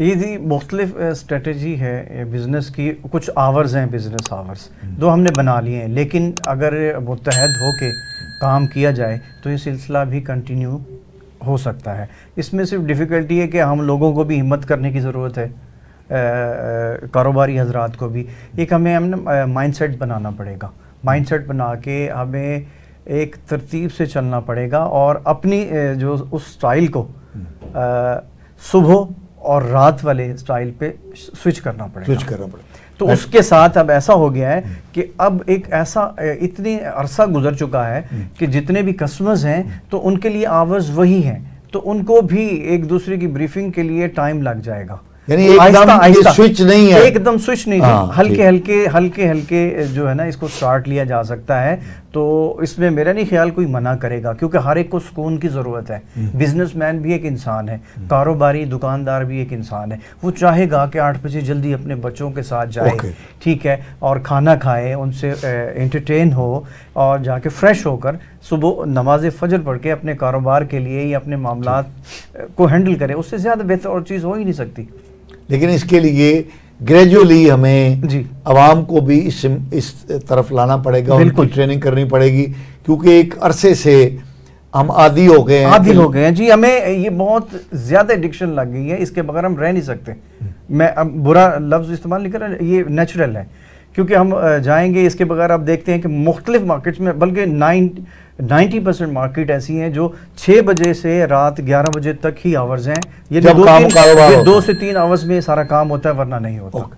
ये जी मुख्तलिफ़ स्ट्रेटजी है बिज़नेस की। कुछ आवर्स हैं बिज़नेस आवर्स दो हमने बना लिए हैं, लेकिन अगर मुतहद हो के काम किया जाए तो ये सिलसिला भी कंटिन्यू हो सकता है। इसमें सिर्फ़ डिफ़िकल्टी है कि हम लोगों को भी हिम्मत करने की ज़रूरत है कारोबारी हजरात को भी। एक हमें, हमने माइंड सेट बनाना पड़ेगा। माइंड सेट बना के हमें एक तरतीब से चलना पड़ेगा और अपनी जो उस स्टाइल को सुबह और रात वाले स्टाइल पे स्विच करना पड़ेगा। स्विच करना पड़ेगा। तो उसके साथ अब ऐसा हो गया है कि अब एक ऐसा इतनी अरसा गुजर चुका है कि जितने भी कस्टमर्स हैं तो उनके लिए आवर्स वही हैं। तो उनको भी एक दूसरे की ब्रीफिंग के लिए टाइम लग जाएगा। यानी एकदम स्विच नहीं है। एकदम स्विच नहीं है हाँ, हल्के हल्के हल्के हल्के जो है ना इसको स्टार्ट लिया जा सकता है। तो इसमें मेरा नहीं ख्याल कोई मना करेगा क्योंकि हर एक को सुकून की ज़रूरत है। बिजनेसमैन हम्म। भी एक इंसान है हम्म। कारोबारी दुकानदार भी एक इंसान है। वो चाहेगा कि आठ बजे जल्दी अपने बच्चों के साथ जाए ठीक है और खाना खाए उनसे इंटरटेन हो और जाके फ्रेश होकर सुबह नमाज़ फजर पढ़ के अपने कारोबार के लिए या अपने मामला को हैंडल करे उससे ज़्यादा बेहतर और चीज़ हो ही नहीं सकती। लेकिन इसके लिए ग्रेजुअली हमें आवाम को भी इस इस तरफ़ लाना पड़ेगा उनको ट्रेनिंग करनी पड़ेगी क्योंकि एक अरसे से हम आदि हो गए हैं। आदि हो गए हैं। जी हमें ये बहुत ज़्यादा एडिक्शन लग गई है इसके बगैर हम रह नहीं सकते। मैं अब बुरा लफ्ज़ इस्तेमाल नहीं कर रहा ये नेचुरल है। क्योंकि हम जाएँगे इसके बगैर आप देखते हैं कि मुख्तलिफ़ मार्केट्स में बल्कि नाइन नाइन्टी परसेंट मार्केट ऐसी हैं जो छः बजे से रात ग्यारह बजे तक ही आवर्स हैं। ये दो, दो से तीन आवर्स में सारा काम होता है वरना नहीं होता।